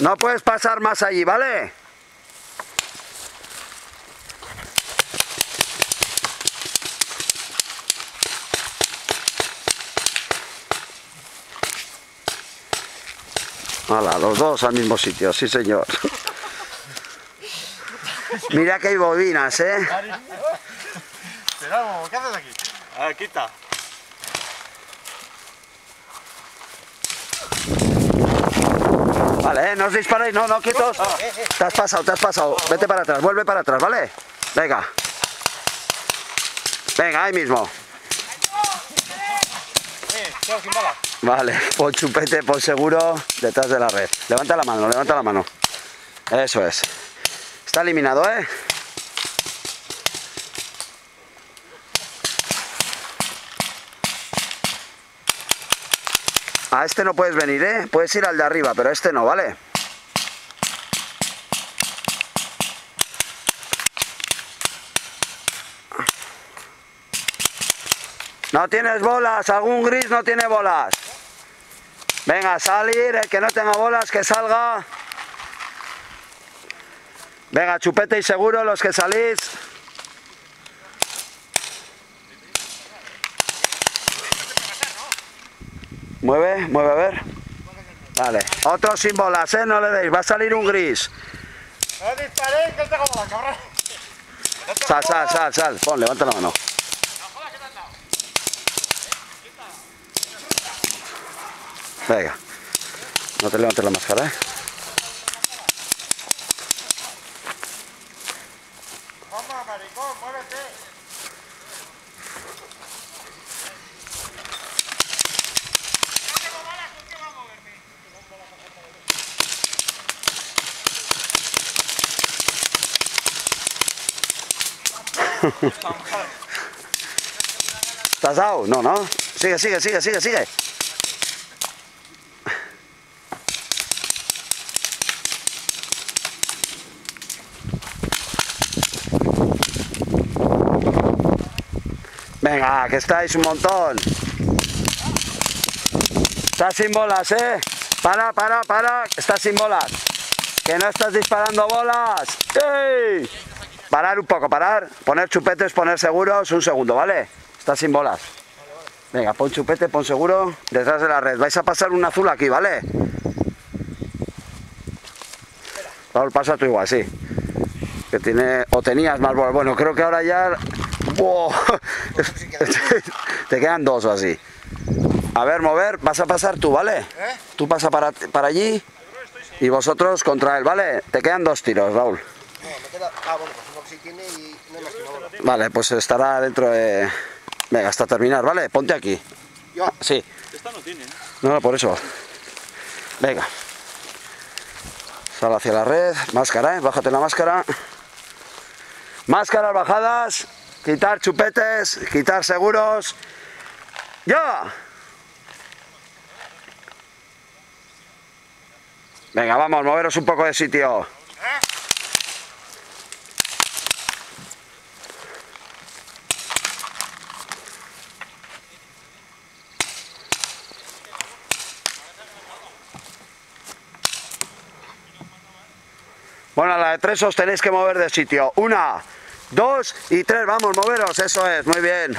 No puedes pasar más allí, ¿vale? Hala, los dos al mismo sitio, sí señor. Mira que hay bobinas, ¿eh? Esperamos, ¿qué haces aquí? Aquí está. Vale, ¿eh? no os disparéis, no, no, quietos. Te has pasado, te has pasado. Vete para atrás, vuelve para atrás, ¿vale? Venga. Venga, ahí mismo. Vale, pon chupete, pon seguro detrás de la red. Levanta la mano, levanta la mano. Eso es. Está eliminado, ¿eh? A este no puedes venir, ¿eh? Puedes ir al de arriba, pero a este no, ¿vale? No tienes bolas, algún gris no tiene bolas. Venga, salir, el que no tenga bolas, que salga. Venga, chupete y seguro los que salís. Mueve, mueve a ver. Vale, otro sin bolas, ¿eh? No le deis, va a salir un gris. No disparéis, que tengo balas, cabrón. Sal, sal, sal, sal. Pon, levanta la mano. Venga. No te levantes la máscara, ¿eh? ¿Estás dado? No, no. Sigue, sigue, sigue, sigue, sigue. Venga, que estáis un montón. Estás sin bolas, ¿eh? Para, para, para. Estás sin bolas. Que no estás disparando bolas. ¡Ey! Parar un poco, parar. Poner chupetes, poner seguros. Un segundo, ¿vale? Estás sin bolas. Venga, pon chupete, pon seguro. Detrás de la red. Vais a pasar un azul aquí, ¿vale? Raúl, pasa tú igual, sí. Que tiene... O tenías más bolas. Bueno, creo que ahora ya... ¡Wow! Te quedan dos o así. A ver, mover. Vas a pasar tú, ¿vale? ¿Eh? Tú pasa para, para allí. Y vosotros contra él, ¿vale? Te quedan dos tiros, Raúl. Ah, bueno, pues uno que sí tiene y no más que. Vale, pues estará dentro de... Venga, hasta terminar, ¿vale? Ponte aquí. Yo. Sí. Esta no tiene. No, no, por eso. Venga. Sal hacia la red. Máscara, ¿eh? Bájate la máscara. Máscaras bajadas. Quitar chupetes. Quitar seguros. ¡Ya! Venga, vamos, moveros un poco de sitio. Bueno, a la de tres os tenéis que mover de sitio. Una, dos y tres. Vamos, moveros. Eso es, muy bien.